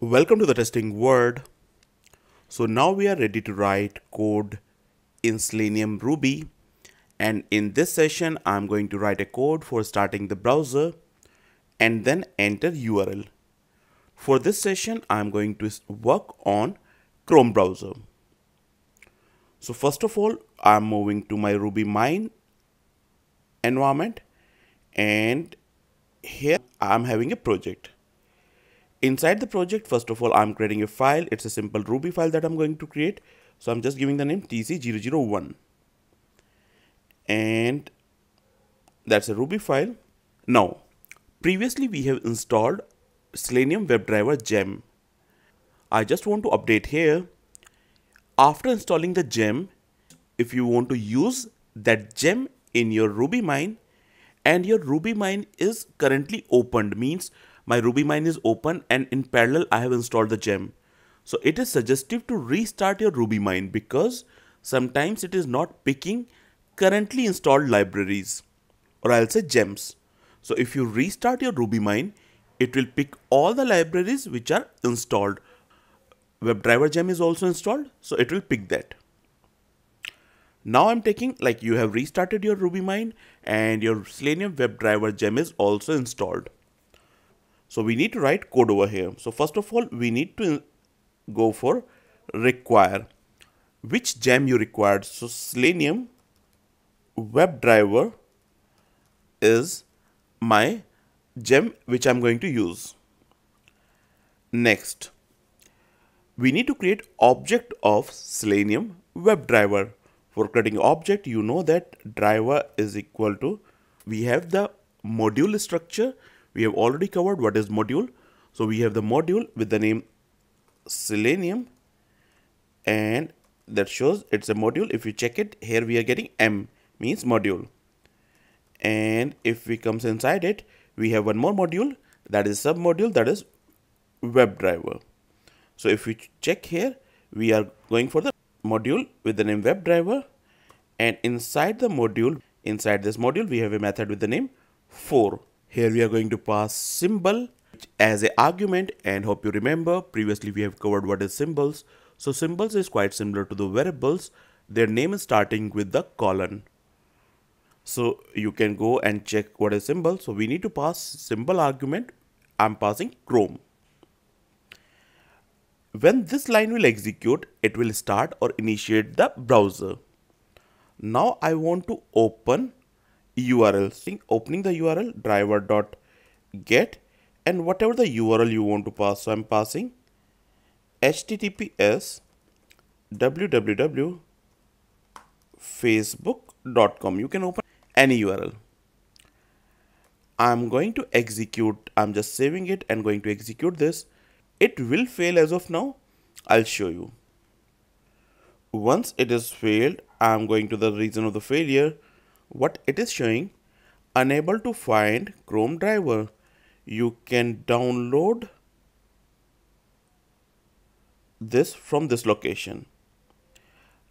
Welcome to the testing world. So now we are ready to write code in Selenium Ruby. And in this session, I'm going to write a code for starting the browser and then enter URL. For this session, I'm going to work on Chrome browser. So first of all, I'm moving to my Ruby Mine environment and here I'm having a project. Inside the project, first of all, I'm creating a file. It's a simple Ruby file that I'm going to create. So I'm just giving the name tc001. And that's a Ruby file. Now, previously we have installed Selenium WebDriver gem. I just want to update here. After installing the gem, if you want to use that gem in your RubyMine and your RubyMine is currently opened means my RubyMine is open and in parallel I have installed the gem. So it is suggestive to restart your RubyMine because sometimes it is not picking currently installed libraries or I'll say gems. So if you restart your RubyMine, it will pick all the libraries which are installed. WebDriver gem is also installed, so it will pick that. Now I'm taking like you have restarted your RubyMine and your Selenium WebDriver gem is also installed. So we need to write code over here. So first of all, we need to go for require. Which gem you required? So Selenium WebDriver is my gem which I'm going to use. Next, we need to create object of Selenium WebDriver. For creating object, you know that driver is equal to, we have the module structure. We have already covered what is module. So we have the module with the name Selenium and that shows it's a module. If you check it, here we are getting M means module. And if we comes inside it, we have one more module that is sub module that is WebDriver. So if we check here, we are going for the module with the name WebDriver and inside the module, inside this module, we have a method with the name for. Here we are going to pass symbol as a argument and hope you remember previously we have covered what is symbols. So symbols is quite similar to the variables. Their name is starting with the colon. So you can go and check what is symbol. So we need to pass symbol argument. I'm passing Chrome. When this line will execute, it will start or initiate the browser. Now I want to open URL. See, opening the URL driver dot get and whatever the URL you want to pass. So I'm passing https www facebook.com. You can open any URL. I'm going to execute, I'm just saving it and going to execute this. It will fail as of now. I'll show you. Once it is failed, I'm going to the reason of the failure. What it is showing, unable to find Chrome driver. You can download this from this location.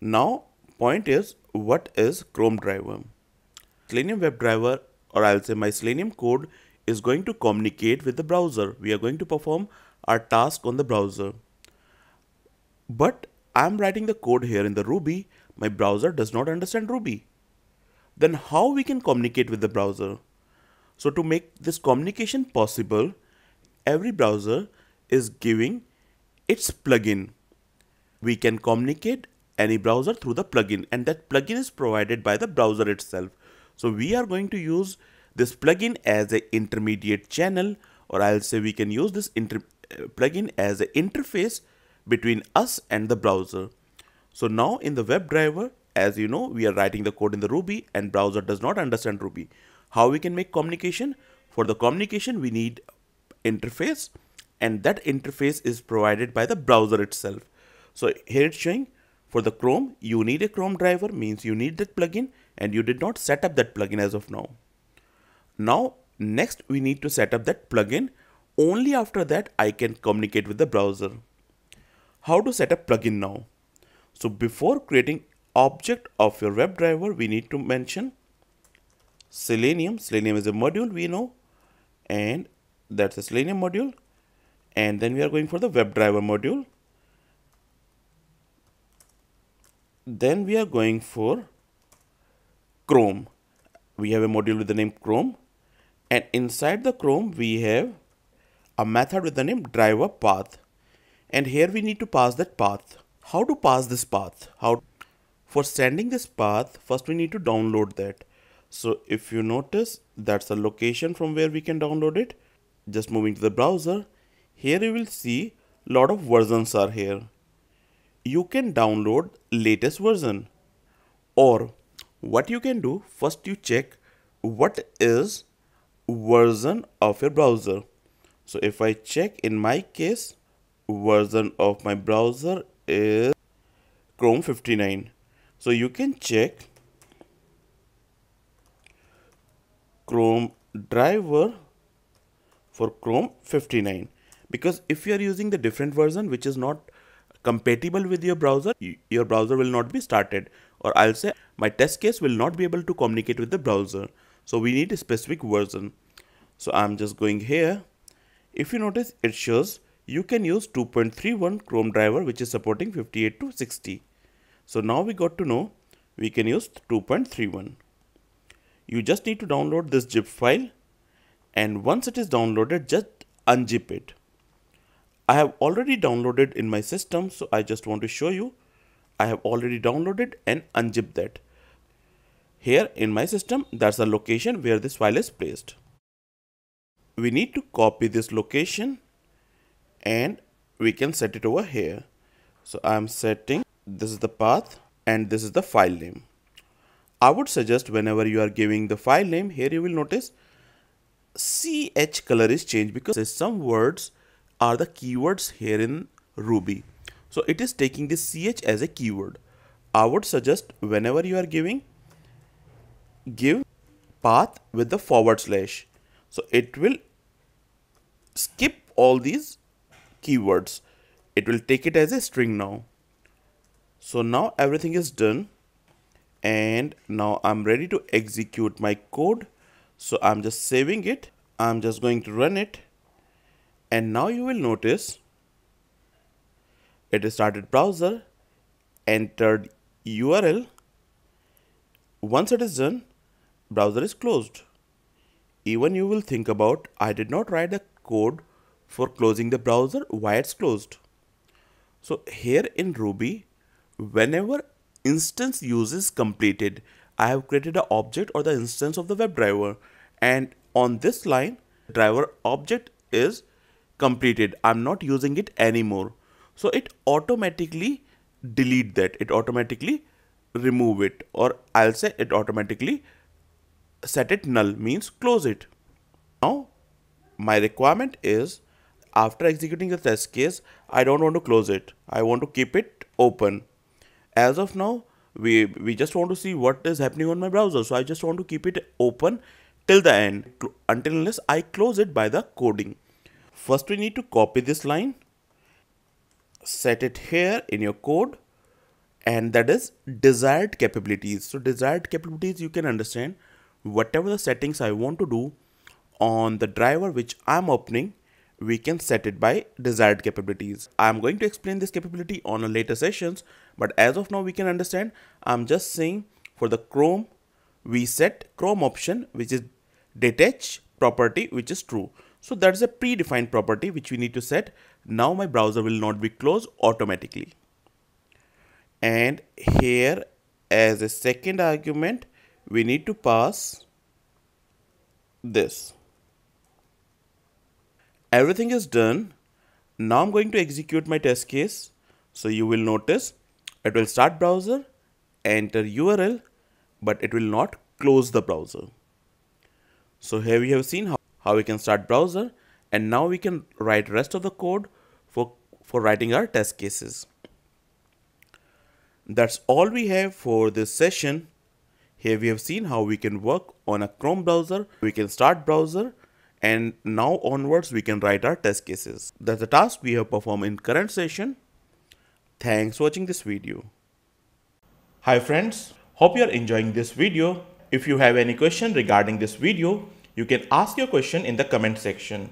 Now, point is, what is Chrome driver? Selenium WebDriver or I'll say my Selenium code is going to communicate with the browser. We are going to perform our task on the browser. But I'm writing the code here in the Ruby. My browser does not understand Ruby. Then how we can communicate with the browser? So to make this communication possible, every browser is giving its plugin. We can communicate any browser through the plugin and that plugin is provided by the browser itself. So we are going to use this plugin as an intermediate channel or I'll say we can use this uh, plugin as an interface between us and the browser. So now in the WebDriver, as you know, we are writing the code in the Ruby and browser does not understand Ruby. How we can make communication? For the communication, we need interface and that interface is provided by the browser itself. So here it's showing for the Chrome, you need a Chrome driver means you need that plugin and you did not set up that plugin as of now. Now, next we need to set up that plugin. Only after that I can communicate with the browser. How to set up plugin now? So before creating object of your WebDriver, we need to mention Selenium. Selenium is a module we know and that's a Selenium module. And then we are going for the WebDriver module. Then we are going for Chrome. We have a module with the name Chrome and inside the Chrome we have a method with the name driver path and here we need to pass that path. How to pass this path? How For sending this path first we need to download that. So if you notice that's the location from where we can download it. Just moving to the browser. Here you will see lot of versions are here. You can download latest version or what you can do first you check what is version of your browser so if I check in my case version of my browser is Chrome 59 so you can check Chrome driver for Chrome 59 because if you are using the different version which is not compatible with your browser your browser will not be started. Or I'll say my test case will not be able to communicate with the browser. So we need a specific version. So I'm just going here if you notice it shows you can use 2.31 Chrome driver which is supporting 58 to 60. So now we got to know we can use 2.31. You just need to download this zip file and once it is downloaded just unzip it. I have already downloaded in my system so I just want to show you I have already downloaded and unzip that. Here in my system that's the location where this file is placed we need to copy this location and we can set it over here. So I'm setting this is the path and this is the file name. I would suggest whenever you are giving the file name here you will notice CH color is changed because some words are the keywords here in Ruby. So it is taking this CH as a keyword. I would suggest whenever you are giving give path with the forward slash so it will skip all these keywords. It will take it as a string now. So now everything is done and now I'm ready to execute my code. So I'm just saving it. I'm just going to run it. And now you will notice it started browser, entered URL. Once it is done, browser is closed even you will think about I did not write a code for closing the browser why it's closed. So here in Ruby, whenever instance use is completed, I have created an object or the instance of the WebDriver and on this line, driver object is completed. I'm not using it anymore. So it automatically delete that. It automatically remove it or I'll say it automatically set it null means close it. Now my requirement is after executing the test case, I don't want to close it. I want to keep it open. As of now, we, we just want to see what is happening on my browser. So I just want to keep it open till the end until unless I close it by the coding. First, we need to copy this line, set it here in your code and that is desired capabilities. So desired capabilities you can understand whatever the settings I want to do on the driver which I'm opening we can set it by desired capabilities. I'm going to explain this capability on a later sessions but as of now we can understand I'm just saying for the Chrome we set Chrome option which is detach property which is true. So that's a predefined property which we need to set. Now my browser will not be closed automatically. And here as a second argument we need to pass this everything is done. Now I'm going to execute my test case. So you will notice it will start browser enter URL but it will not close the browser. So here we have seen how, how we can start browser and now we can write rest of the code for for writing our test cases. That's all we have for this session. Here we have seen how we can work on a Chrome browser. We can start browser and now onwards we can write our test cases. That's the task we have performed in current session. Thanks for watching this video. Hi friends, hope you are enjoying this video. If you have any question regarding this video, you can ask your question in the comment section.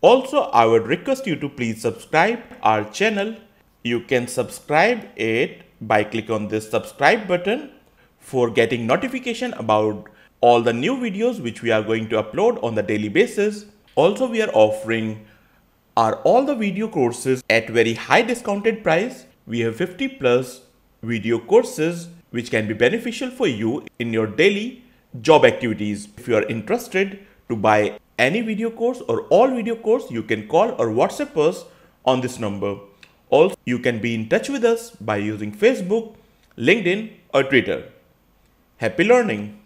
Also, I would request you to please subscribe our channel. You can subscribe it by click on this subscribe button for getting notification about all the new videos which we are going to upload on the daily basis. Also, we are offering are all the video courses at very high discounted price. We have 50 plus video courses which can be beneficial for you in your daily job activities. If you are interested to buy any video course or all video course, you can call or WhatsApp us on this number. Also, you can be in touch with us by using Facebook, LinkedIn or Twitter. Happy learning!